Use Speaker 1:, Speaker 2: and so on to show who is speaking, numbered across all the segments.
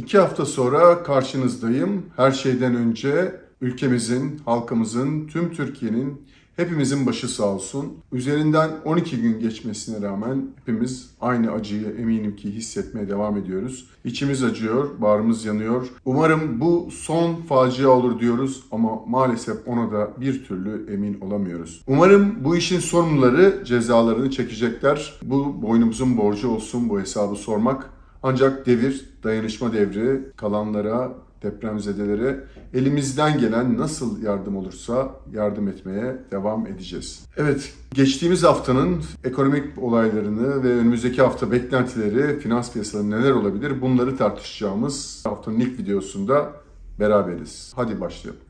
Speaker 1: İki hafta sonra karşınızdayım. Her şeyden önce ülkemizin, halkımızın, tüm Türkiye'nin, hepimizin başı sağ olsun. Üzerinden 12 gün geçmesine rağmen hepimiz aynı acıyı eminim ki hissetmeye devam ediyoruz. İçimiz acıyor, bağrımız yanıyor. Umarım bu son facia olur diyoruz ama maalesef ona da bir türlü emin olamıyoruz. Umarım bu işin sorumluları cezalarını çekecekler. Bu boynumuzun borcu olsun bu hesabı sormak. Ancak devir, dayanışma devri kalanlara, depremzedelere elimizden gelen nasıl yardım olursa yardım etmeye devam edeceğiz. Evet, geçtiğimiz haftanın ekonomik olaylarını ve önümüzdeki hafta beklentileri, finans piyasaları neler olabilir bunları tartışacağımız haftanın ilk videosunda beraberiz. Hadi başlayalım.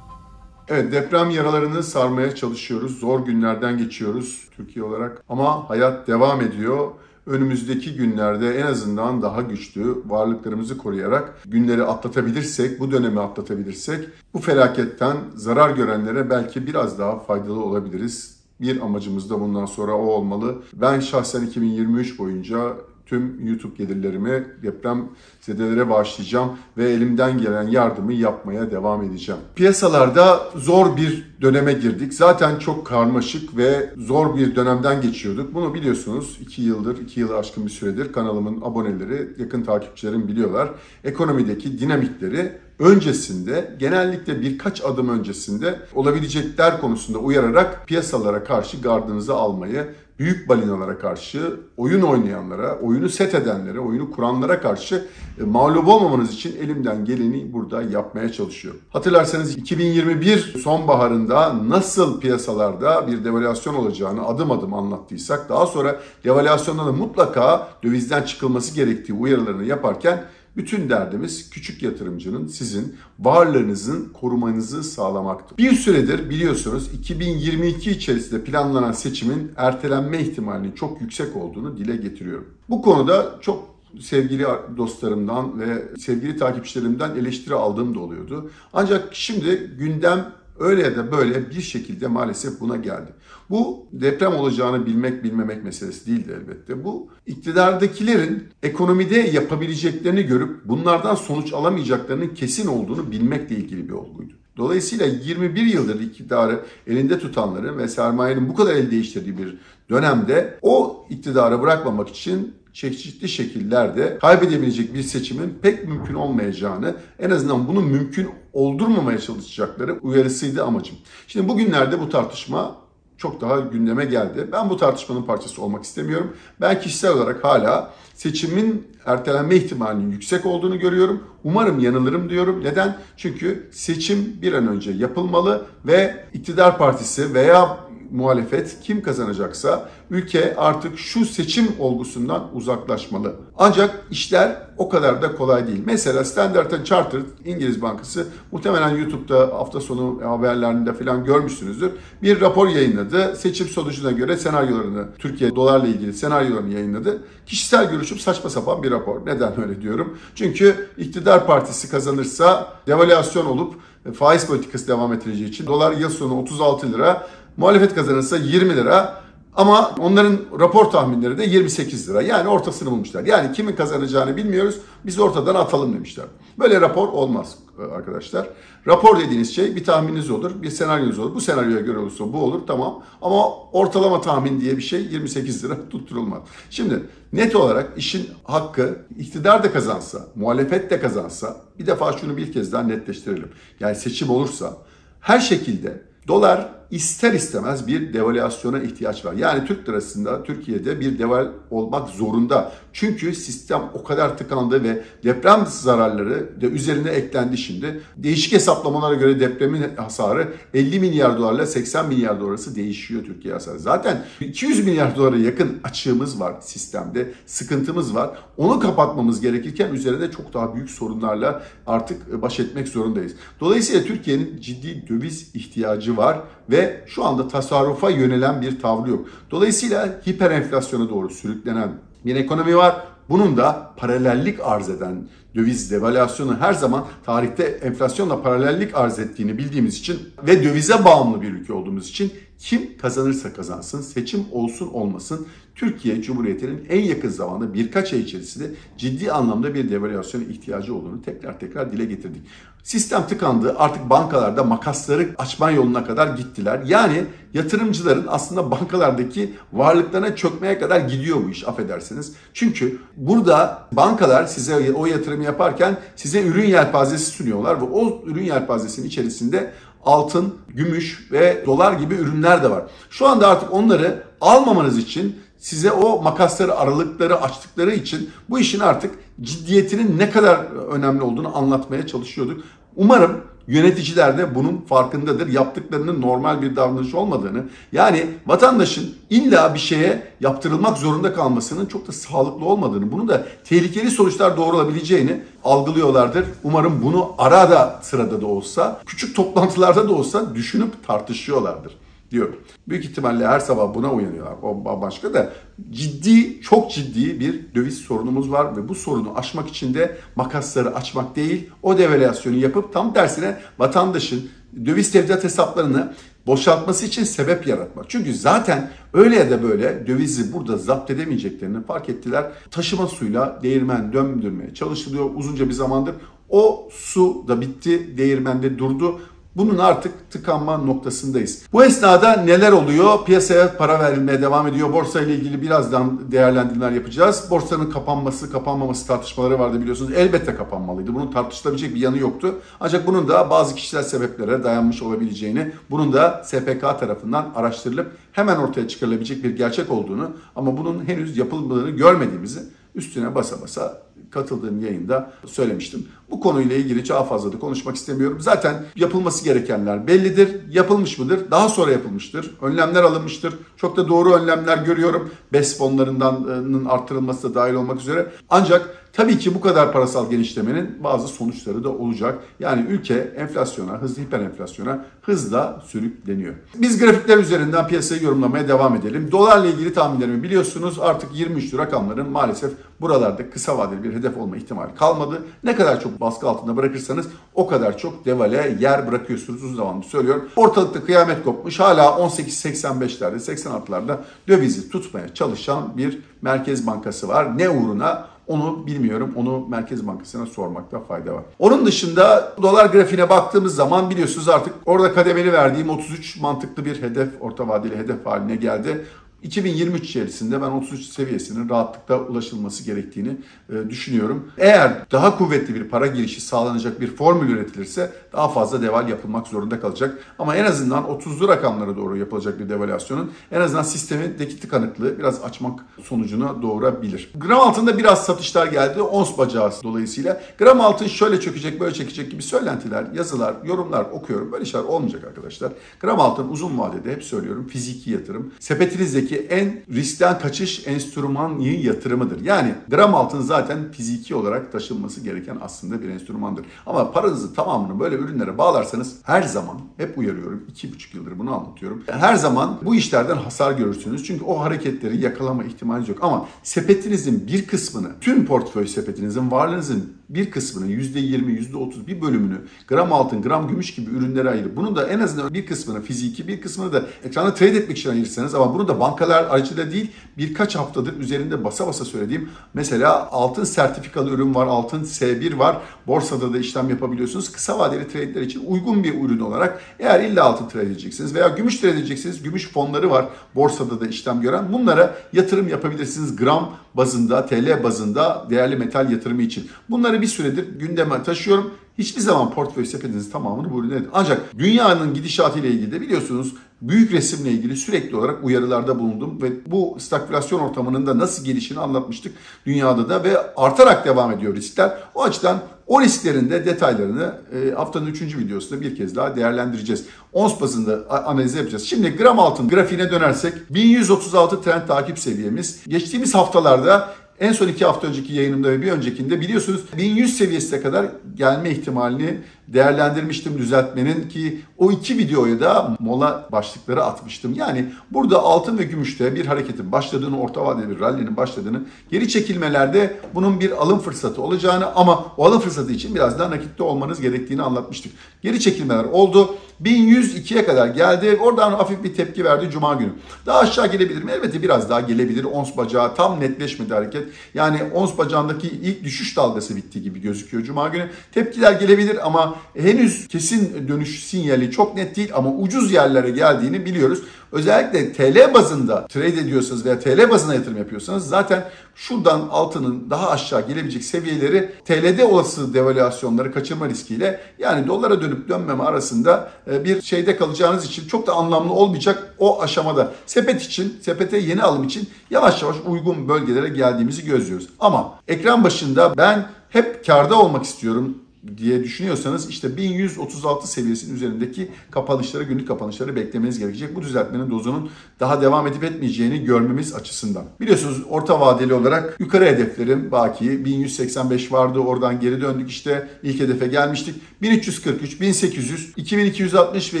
Speaker 1: Evet deprem yaralarını sarmaya çalışıyoruz. Zor günlerden geçiyoruz Türkiye olarak. Ama hayat devam ediyor. Önümüzdeki günlerde en azından daha güçlü varlıklarımızı koruyarak günleri atlatabilirsek, bu dönemi atlatabilirsek bu felaketten zarar görenlere belki biraz daha faydalı olabiliriz. Bir amacımız da bundan sonra o olmalı. Ben şahsen 2023 boyunca tüm YouTube gelirlerimi deprem zedelere bağışlayacağım ve elimden gelen yardımı yapmaya devam edeceğim. Piyasalarda zor bir döneme girdik. Zaten çok karmaşık ve zor bir dönemden geçiyorduk. Bunu biliyorsunuz 2 yıldır, 2 yılı aşkın bir süredir kanalımın aboneleri, yakın takipçilerim biliyorlar. Ekonomideki dinamikleri öncesinde genellikle birkaç adım öncesinde olabilecekler konusunda uyararak piyasalara karşı gardınızı almayı büyük balinalara karşı, oyun oynayanlara, oyunu set edenlere, oyunu kuranlara karşı e, mağlup olmamanız için elimden geleni burada yapmaya çalışıyorum. Hatırlarsanız 2021 sonbaharında nasıl piyasalarda bir devalüasyon olacağını adım adım anlattıysak, daha sonra devalüasyonda da mutlaka dövizden çıkılması gerektiği uyarılarını yaparken bütün derdimiz küçük yatırımcının sizin varlığınızın korumanızı sağlamaktır. Bir süredir biliyorsunuz 2022 içerisinde planlanan seçimin ertelenme ihtimalinin çok yüksek olduğunu dile getiriyorum. Bu konuda çok sevgili dostlarımdan ve sevgili takipçilerimden eleştiri aldığım da oluyordu. Ancak şimdi gündem öyle ya da böyle bir şekilde maalesef buna geldi. Bu deprem olacağını bilmek bilmemek meselesi değildi elbette. Bu iktidardakilerin ekonomide yapabileceklerini görüp bunlardan sonuç alamayacaklarının kesin olduğunu bilmekle ilgili bir olguydu. Dolayısıyla 21 yıldır iktidarı elinde tutanların ve sermayenin bu kadar el değiştirdiği bir dönemde o iktidarı bırakmamak için çeşitli şekillerde kaybedebilecek bir seçimin pek mümkün olmayacağını, en azından bunu mümkün oldurmamaya çalışacakları uyarısıydı amacım. Şimdi bugünlerde bu tartışma çok daha gündeme geldi. Ben bu tartışmanın parçası olmak istemiyorum. Ben kişisel olarak hala seçimin ertelenme ihtimalinin yüksek olduğunu görüyorum. Umarım yanılırım diyorum. Neden? Çünkü seçim bir an önce yapılmalı ve iktidar partisi veya muhalefet kim kazanacaksa ülke artık şu seçim olgusundan uzaklaşmalı. Ancak işler o kadar da kolay değil. Mesela Standard Chartered İngiliz Bankası muhtemelen YouTube'da hafta sonu haberlerinde falan görmüşsünüzdür. Bir rapor yayınladı. Seçim sonucuna göre senaryolarını, Türkiye dolarla ilgili senaryolarını yayınladı. Kişisel görüşüm saçma sapan bir rapor. Neden öyle diyorum? Çünkü iktidar partisi kazanırsa devalüasyon olup faiz politikası devam ettireceği için dolar yıl sonu 36 lira, Muhalefet kazanırsa 20 lira ama onların rapor tahminleri de 28 lira. Yani ortasını bulmuşlar. Yani kimin kazanacağını bilmiyoruz. Biz ortadan atalım demişler. Böyle rapor olmaz arkadaşlar. Rapor dediğiniz şey bir tahmininiz olur, bir senaryonuz olur. Bu senaryoya göre olursa bu olur tamam. Ama ortalama tahmin diye bir şey 28 lira tutturulmaz. Şimdi net olarak işin hakkı iktidar da kazansa, muhalefet de kazansa bir defa şunu bir kez daha netleştirelim. Yani seçim olursa her şekilde dolar ister istemez bir devalüasyona ihtiyaç var. Yani Türk lirasında Türkiye'de bir deval olmak zorunda. Çünkü sistem o kadar tıkandı ve deprem zararları da üzerine eklendi şimdi. Değişik hesaplamalara göre depremin hasarı 50 milyar dolarla 80 milyar dolarası değişiyor Türkiye hasarı. Zaten 200 milyar dolara yakın açığımız var sistemde. Sıkıntımız var. Onu kapatmamız gerekirken üzerinde çok daha büyük sorunlarla artık baş etmek zorundayız. Dolayısıyla Türkiye'nin ciddi döviz ihtiyacı var ve şu anda tasarrufa yönelen bir tavrı yok. Dolayısıyla hiper enflasyona doğru sürüklenen bir ekonomi var. Bunun da paralellik arz eden döviz devalüasyonu her zaman tarihte enflasyonla paralellik arz ettiğini bildiğimiz için ve dövize bağımlı bir ülke olduğumuz için kim kazanırsa kazansın, seçim olsun olmasın Türkiye Cumhuriyeti'nin en yakın zamanda birkaç ay içerisinde ciddi anlamda bir devalüasyona ihtiyacı olduğunu tekrar tekrar dile getirdik. Sistem tıkandı. Artık bankalarda makasları açma yoluna kadar gittiler. Yani yatırımcıların aslında bankalardaki varlıklarına çökmeye kadar gidiyor bu iş affedersiniz. Çünkü burada bankalar size o yatırımı yaparken size ürün yelpazesi sunuyorlar ve o ürün yelpazesinin içerisinde altın, gümüş ve dolar gibi ürünler de var. Şu anda artık onları almamanız için size o makasları aralıkları açtıkları için bu işin artık ciddiyetinin ne kadar önemli olduğunu anlatmaya çalışıyorduk. Umarım yöneticiler de bunun farkındadır. Yaptıklarının normal bir davranış olmadığını yani vatandaşın illa bir şeye yaptırılmak zorunda kalmasının çok da sağlıklı olmadığını, bunun da tehlikeli sonuçlar doğurulabileceğini algılıyorlardır. Umarım bunu arada sırada da olsa, küçük toplantılarda da olsa düşünüp tartışıyorlardır diyorum. Büyük ihtimalle her sabah buna uyanıyorlar. O başka da ciddi, çok ciddi bir döviz sorunumuz var ve bu sorunu aşmak için de makasları açmak değil, o devalüasyonu yapıp tam tersine vatandaşın döviz tevdiat hesaplarını boşaltması için sebep yaratmak. Çünkü zaten öyle ya da böyle dövizi burada zapt edemeyeceklerini fark ettiler. Taşıma suyla değirmen döndürmeye çalışılıyor uzunca bir zamandır. O su da bitti, değirmende durdu. Bunun artık tıkanma noktasındayız. Bu esnada neler oluyor? Piyasaya para verilmeye devam ediyor. Borsa ile ilgili birazdan değerlendirmeler yapacağız. Borsanın kapanması, kapanmaması tartışmaları vardı biliyorsunuz. Elbette kapanmalıydı. Bunun tartışılabilecek bir yanı yoktu. Ancak bunun da bazı kişisel sebeplere dayanmış olabileceğini, bunun da SPK tarafından araştırılıp hemen ortaya çıkarılabilecek bir gerçek olduğunu ama bunun henüz yapılmadığını görmediğimizi üstüne basa basa katıldığım yayında söylemiştim. Bu konuyla ilgili daha fazla da konuşmak istemiyorum. Zaten yapılması gerekenler bellidir. Yapılmış mıdır? Daha sonra yapılmıştır. Önlemler alınmıştır. Çok da doğru önlemler görüyorum. BES fonlarından arttırılması da dahil olmak üzere. Ancak Tabii ki bu kadar parasal genişlemenin bazı sonuçları da olacak. Yani ülke enflasyona, hızlı hiper enflasyona hızla sürükleniyor. Biz grafikler üzerinden piyasayı yorumlamaya devam edelim. Dolarla ilgili tahminlerimi biliyorsunuz artık 23 rakamların maalesef buralarda kısa vadeli bir hedef olma ihtimali kalmadı. Ne kadar çok baskı altında bırakırsanız o kadar çok devale yer bırakıyorsunuz uzun zamandır söylüyorum. Ortalıkta kıyamet kopmuş hala 18.85'lerde 86'larda dövizi tutmaya çalışan bir merkez bankası var. Ne uğruna? Onu bilmiyorum. Onu Merkez Bankası'na sormakta fayda var. Onun dışında dolar grafiğine baktığımız zaman biliyorsunuz artık orada kademeli verdiğim 33 mantıklı bir hedef, orta vadeli hedef haline geldi. 2023 içerisinde ben 33 seviyesinin rahatlıkla ulaşılması gerektiğini e, düşünüyorum. Eğer daha kuvvetli bir para girişi sağlanacak bir formül üretilirse daha fazla deval yapılmak zorunda kalacak. Ama en azından 30'lu rakamlara doğru yapılacak bir devalüasyonun en azından sistemindeki tıkanıklığı biraz açmak sonucuna doğurabilir. Gram altında biraz satışlar geldi. Ons bacağı dolayısıyla. Gram altın şöyle çökecek böyle çekecek gibi söylentiler, yazılar, yorumlar okuyorum. Böyle şeyler olmayacak arkadaşlar. Gram altın uzun vadede hep söylüyorum fiziki yatırım. Sepetinizdeki Türkiye'deki en riskten kaçış enstrümanı yatırımıdır. Yani gram altın zaten fiziki olarak taşınması gereken aslında bir enstrümandır. Ama paranızı tamamını böyle ürünlere bağlarsanız her zaman hep uyarıyorum. iki buçuk yıldır bunu anlatıyorum. Her zaman bu işlerden hasar görürsünüz. Çünkü o hareketleri yakalama ihtimaliniz yok. Ama sepetinizin bir kısmını, tüm portföy sepetinizin, varlığınızın bir kısmını %20, %30 bir bölümünü gram altın, gram gümüş gibi ürünlere ayırıp bunun da en azından bir kısmını fiziki, bir kısmını da ekranda trade etmek için ayırırsanız ama bunu da bankalar aracılığıyla değil birkaç haftadır üzerinde basa basa söylediğim mesela altın sertifikalı ürün var, altın S1 var. Borsada da işlem yapabiliyorsunuz. Kısa vadeli trade'ler için uygun bir ürün olarak eğer illa altın trade edeceksiniz veya gümüş trade edeceksiniz. Gümüş fonları var borsada da işlem gören. Bunlara yatırım yapabilirsiniz gram bazında, TL bazında değerli metal yatırımı için. Bunları bir süredir gündeme taşıyorum. Hiçbir zaman portföy sepetinizin tamamını bu ürüne Ancak dünyanın gidişatı ile ilgili de biliyorsunuz büyük resimle ilgili sürekli olarak uyarılarda bulundum ve bu stagflasyon ortamının da nasıl gelişini anlatmıştık dünyada da ve artarak devam ediyor riskler. O açıdan o risklerin de detaylarını e, haftanın 3. videosunda bir kez daha değerlendireceğiz. Ons bazında analiz yapacağız. Şimdi gram altın grafiğine dönersek 1136 trend takip seviyemiz. Geçtiğimiz haftalarda en son iki hafta önceki yayınımda ve bir öncekinde biliyorsunuz 1100 seviyesine kadar gelme ihtimalini değerlendirmiştim düzeltmenin ki o iki videoya da mola başlıkları atmıştım. Yani burada altın ve gümüşte bir hareketin başladığını, orta vadeli bir rallinin başladığını, geri çekilmelerde bunun bir alım fırsatı olacağını ama o alım fırsatı için biraz daha nakitte olmanız gerektiğini anlatmıştık. Geri çekilmeler oldu. 1102'ye kadar geldi. Oradan hafif bir tepki verdi Cuma günü. Daha aşağı gelebilir mi? Elbette biraz daha gelebilir. Ons bacağı tam netleşmedi hareket. Yani ons bacağındaki ilk düşüş dalgası bitti gibi gözüküyor Cuma günü. Tepkiler gelebilir ama henüz kesin dönüş sinyali çok net değil ama ucuz yerlere geldiğini biliyoruz. Özellikle TL bazında trade ediyorsanız veya TL bazına yatırım yapıyorsanız zaten şuradan altının daha aşağı gelebilecek seviyeleri TL'de olası devalüasyonları kaçırma riskiyle yani dolara dönüp dönmeme arasında e, bir şeyde kalacağınız için çok da anlamlı olmayacak o aşamada sepet için, sepete yeni alım için yavaş yavaş uygun bölgelere geldiğimizi gözlüyoruz. Ama ekran başında ben hep karda olmak istiyorum diye düşünüyorsanız işte 1136 seviyesinin üzerindeki kapanışları, günlük kapanışları beklemeniz gerekecek. Bu düzeltmenin dozunun daha devam edip etmeyeceğini görmemiz açısından. Biliyorsunuz orta vadeli olarak yukarı hedeflerim baki 1185 vardı oradan geri döndük işte ilk hedefe gelmiştik. 1343, 1800, 2260 ve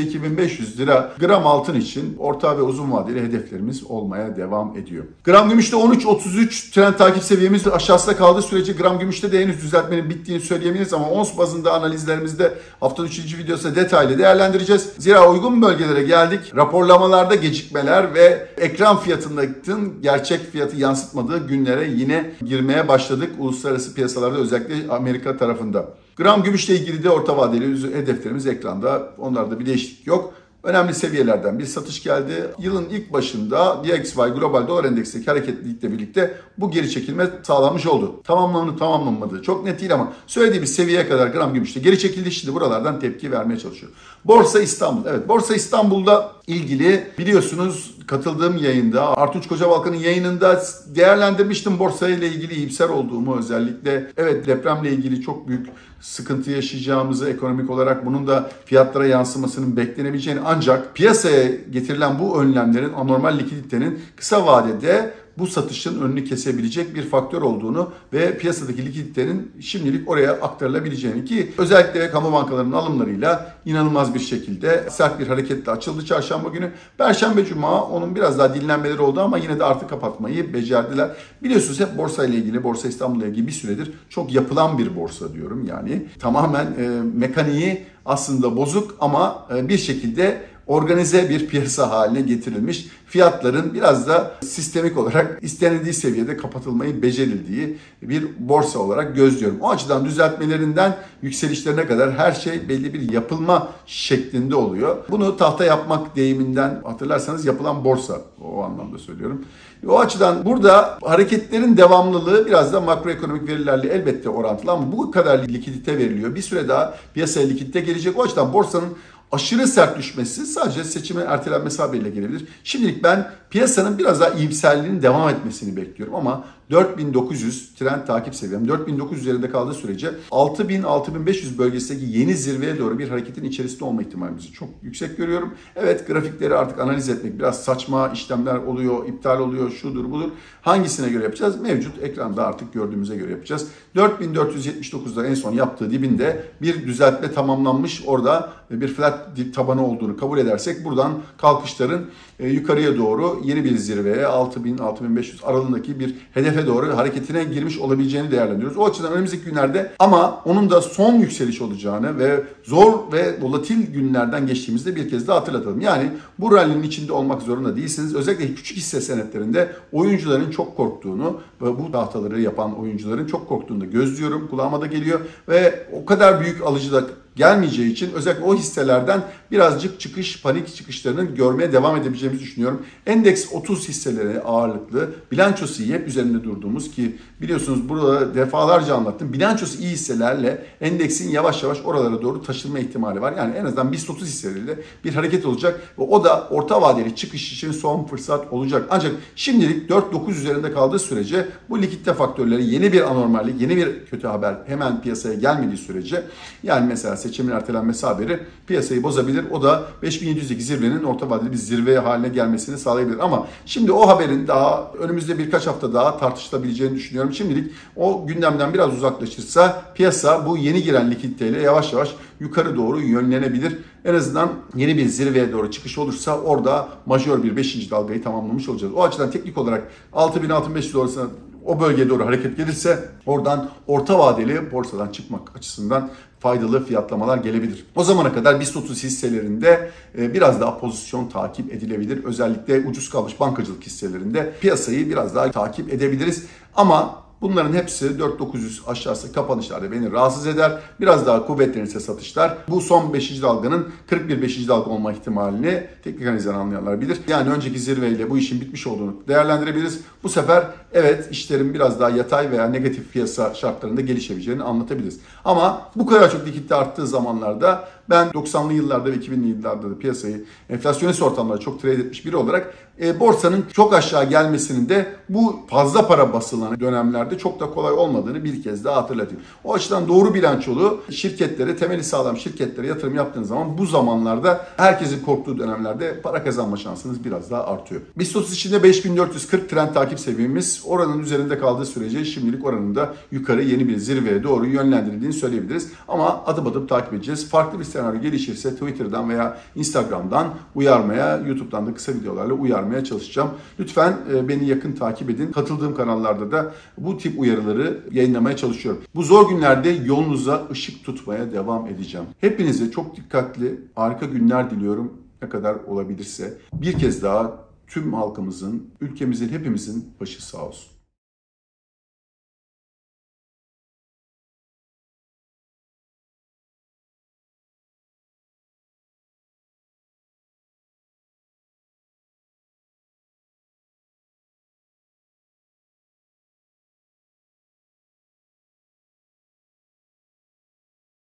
Speaker 1: 2500 lira gram altın için orta ve uzun vadeli hedeflerimiz olmaya devam ediyor. Gram gümüşte 13.33 trend takip seviyemiz aşağısında kaldığı sürece gram gümüşte de henüz düzeltmenin bittiğini söyleyemeyiz ama ons bazında analizlerimizde haftanın 3. videosu detaylı değerlendireceğiz. Zira uygun bölgelere geldik. Raporlamalarda gecikmeler ve ekran fiyatının gerçek fiyatı yansıtmadığı günlere yine girmeye başladık. Uluslararası piyasalarda özellikle Amerika tarafında. Gram gümüşle ilgili de orta vadeli hedeflerimiz ekranda. Onlarda bir değişiklik yok önemli seviyelerden bir satış geldi. Yılın ilk başında DXY Global Dolar Endeks'teki hareketlilikle birlikte bu geri çekilme sağlanmış oldu. Tamamlanı tamamlanmadı. Çok net değil ama söylediğimiz seviyeye kadar gram gümüşte geri çekildi. Şimdi buralardan tepki vermeye çalışıyor. Borsa İstanbul. Evet Borsa İstanbul'da ilgili biliyorsunuz katıldığım yayında Artunç Kocabalkan'ın yayınında değerlendirmiştim borsayla ilgili iyimser olduğumu özellikle. Evet depremle ilgili çok büyük sıkıntı yaşayacağımızı ekonomik olarak bunun da fiyatlara yansımasının beklenebileceğini ancak piyasaya getirilen bu önlemlerin anormal likiditenin kısa vadede bu satışın önünü kesebilecek bir faktör olduğunu ve piyasadaki likiditenin şimdilik oraya aktarılabileceğini ki özellikle kamu bankalarının alımlarıyla inanılmaz bir şekilde sert bir hareketle açıldı çarşamba günü. Perşembe cuma onun biraz daha dinlenmeleri oldu ama yine de artık kapatmayı becerdiler. Biliyorsunuz hep borsa ile ilgili, Borsa İstanbul'la ilgili bir süredir çok yapılan bir borsa diyorum. Yani tamamen e, mekaniği aslında bozuk ama e, bir şekilde organize bir piyasa haline getirilmiş. Fiyatların biraz da sistemik olarak istenildiği seviyede kapatılmayı becerildiği bir borsa olarak gözlüyorum. O açıdan düzeltmelerinden yükselişlerine kadar her şey belli bir yapılma şeklinde oluyor. Bunu tahta yapmak deyiminden hatırlarsanız yapılan borsa o anlamda söylüyorum. O açıdan burada hareketlerin devamlılığı biraz da makroekonomik verilerle elbette orantılı ama bu kadar likidite veriliyor. Bir süre daha piyasaya likidite gelecek. O açıdan borsanın aşırı sert düşmesi sadece seçime ertelenmesi haberiyle gelebilir. Şimdilik ben piyasanın biraz daha iyimserliğinin devam etmesini bekliyorum ama 4900 trend takip seviyem 4900 üzerinde kaldığı sürece 6000-6500 bölgesindeki yeni zirveye doğru bir hareketin içerisinde olma ihtimalimizi çok yüksek görüyorum. Evet grafikleri artık analiz etmek biraz saçma işlemler oluyor, iptal oluyor, şudur budur. Hangisine göre yapacağız? Mevcut ekranda artık gördüğümüze göre yapacağız. 4479'da en son yaptığı dibinde bir düzeltme tamamlanmış. Orada bir flat dip tabanı olduğunu kabul edersek buradan kalkışların yukarıya doğru yeni bir zirveye 6000-6500 aralığındaki bir hedefe doğru hareketine girmiş olabileceğini değerlendiriyoruz. O açıdan önümüzdeki günlerde ama onun da son yükseliş olacağını ve zor ve volatil günlerden geçtiğimizde bir kez daha hatırlatalım. Yani bu rallinin içinde olmak zorunda değilsiniz. Özellikle küçük hisse senetlerinde oyuncuların çok korktuğunu ve bu tahtaları yapan oyuncuların çok korktuğunu da gözlüyorum. Kulağıma da geliyor ve o kadar büyük alıcıda gelmeyeceği için özellikle o hisselerden birazcık çıkış, panik çıkışlarının görmeye devam edebileceğimizi düşünüyorum. Endeks 30 hisseleri ağırlıklı, bilançosu hep üzerinde durduğumuz ki biliyorsunuz burada defalarca anlattım. Bilançosu iyi hisselerle endeksin yavaş yavaş oralara doğru taşınma ihtimali var. Yani en azından BIST 30 hisseleriyle bir hareket olacak ve o da orta vadeli çıkış için son fırsat olacak. Ancak şimdilik 4-9 üzerinde kaldığı sürece bu likitte faktörleri yeni bir anormallik, yeni bir kötü haber hemen piyasaya gelmediği sürece yani mesela seçimin ertelenmesi haberi piyasayı bozabilir gelebilir. O da 5700'deki zirvenin orta vadeli bir zirve haline gelmesini sağlayabilir. Ama şimdi o haberin daha önümüzde birkaç hafta daha tartışılabileceğini düşünüyorum. Şimdilik o gündemden biraz uzaklaşırsa piyasa bu yeni giren likiditeyle yavaş yavaş yukarı doğru yönlenebilir. En azından yeni bir zirveye doğru çıkış olursa orada majör bir 5. dalgayı tamamlamış olacağız. O açıdan teknik olarak 6000-6500 dolarına o bölgeye doğru hareket gelirse oradan orta vadeli borsadan çıkmak açısından faydalı fiyatlamalar gelebilir. O zamana kadar BIST 30 hisselerinde e, biraz daha pozisyon takip edilebilir. Özellikle ucuz kalmış bankacılık hisselerinde piyasayı biraz daha takip edebiliriz. Ama Bunların hepsi 4900 aşağısı kapanışlarda beni rahatsız eder. Biraz daha kuvvetlenirse satışlar bu son 5. dalganın 41 5. dalga olma ihtimalini teknik analizden anlayanlar bilir. Yani önceki zirveyle bu işin bitmiş olduğunu değerlendirebiliriz. Bu sefer evet işlerin biraz daha yatay veya negatif piyasa şartlarında gelişebileceğini anlatabiliriz. Ama bu kadar çok likitte arttığı zamanlarda ben 90'lı yıllarda ve 2000'li yıllarda da piyasayı enflasyonist ortamlarda çok trade etmiş biri olarak e, borsanın çok aşağı gelmesinin de bu fazla para basılan dönemlerde çok da kolay olmadığını bir kez daha hatırlatayım. O açıdan doğru bilançolu şirketlere, temeli sağlam şirketlere yatırım yaptığınız zaman bu zamanlarda herkesin korktuğu dönemlerde para kazanma şansınız biraz daha artıyor. BIST 30 içinde 5440 trend takip seviyemiz oranın üzerinde kaldığı sürece şimdilik oranın da yukarı yeni bir zirveye doğru yönlendirildiğini söyleyebiliriz. Ama adım adım takip edeceğiz. Farklı bir senaryo gelişirse Twitter'dan veya Instagram'dan uyarmaya, YouTube'dan da kısa videolarla uyarmaya çalışacağım. Lütfen e, beni yakın takip edin. Katıldığım kanallarda da bu tip uyarıları yayınlamaya çalışıyorum. Bu zor günlerde yolunuza ışık tutmaya devam edeceğim. Hepinize çok dikkatli, harika günler diliyorum. Ne kadar olabilirse. Bir kez daha tüm halkımızın, ülkemizin, hepimizin başı sağ olsun.